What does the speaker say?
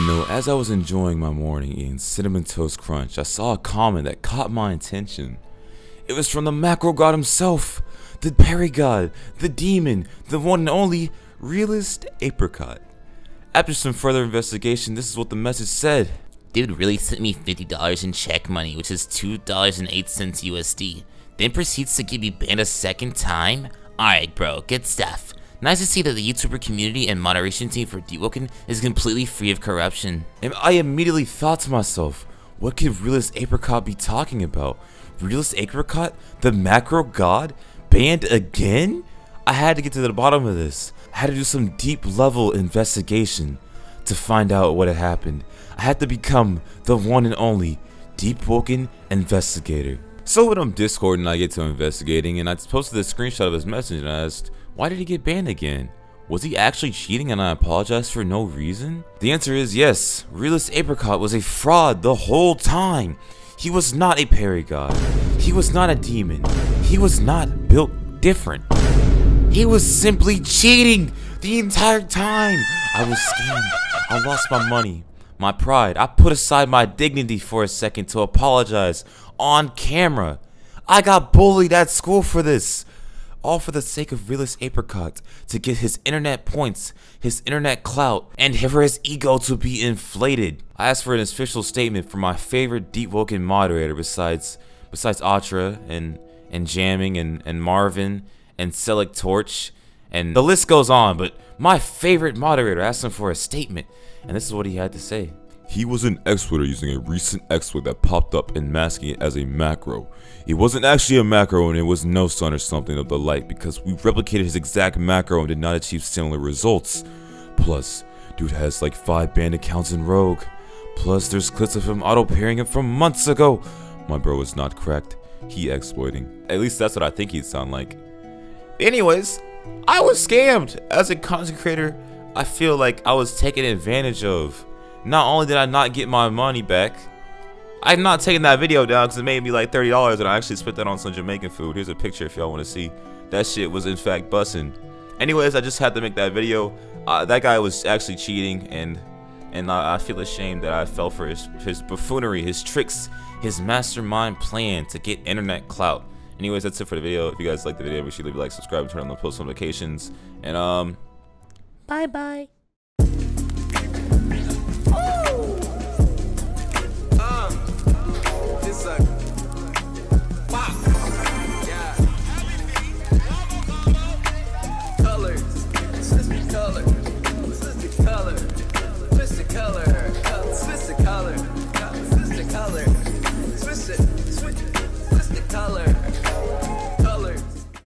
You know, as I was enjoying my morning eating Cinnamon Toast Crunch, I saw a comment that caught my attention. It was from the macro god himself, the parry god, the demon, the one and only realist apricot. After some further investigation, this is what the message said. Dude really sent me $50 in Czech money, which is $2.08 USD. Then proceeds to give me banned a second time? Alright bro, good stuff. Nice to see that the YouTuber community and moderation team for Deepwoken is completely free of corruption. And I immediately thought to myself, what could Realist Apricot be talking about? Realist Apricot? The macro god? Banned again? I had to get to the bottom of this. I had to do some deep level investigation to find out what had happened. I had to become the one and only Deepwoken investigator. So when I'm Discord and I get to investigating and I posted a screenshot of his message and I asked, why did he get banned again? Was he actually cheating and I apologized for no reason? The answer is yes, Realist Apricot was a fraud the whole time. He was not a parry god. He was not a demon. He was not built different. He was simply cheating the entire time. I was scammed. I lost my money, my pride. I put aside my dignity for a second to apologize on camera. I got bullied at school for this all for the sake of realist apricot to get his internet points, his internet clout, and for his ego to be inflated. I asked for an official statement from my favorite Deepwoken moderator besides besides Atra and and Jamming and, and Marvin and Select Torch and the list goes on, but my favorite moderator asked him for a statement, and this is what he had to say. He was an exploiter using a recent exploit that popped up and masking it as a macro. It wasn't actually a macro and it was no sun or something of the like because we replicated his exact macro and did not achieve similar results. Plus, dude has like 5 banned accounts in Rogue. Plus, there's clips of him auto-parrying it from months ago. My bro is not cracked. He exploiting. At least that's what I think he'd sound like. Anyways, I was scammed. As a content creator, I feel like I was taken advantage of. Not only did I not get my money back, I'm not taking that video down because it made me like $30 and I actually spent that on some Jamaican food. Here's a picture if y'all want to see. That shit was in fact bussing. Anyways, I just had to make that video. Uh, that guy was actually cheating and and I, I, feel ashamed that I fell for his, his buffoonery, his tricks, his mastermind plan to get internet clout. Anyways, that's it for the video. If you guys like the video, make sure you leave a like, subscribe, turn on the post notifications, and um, bye bye. color.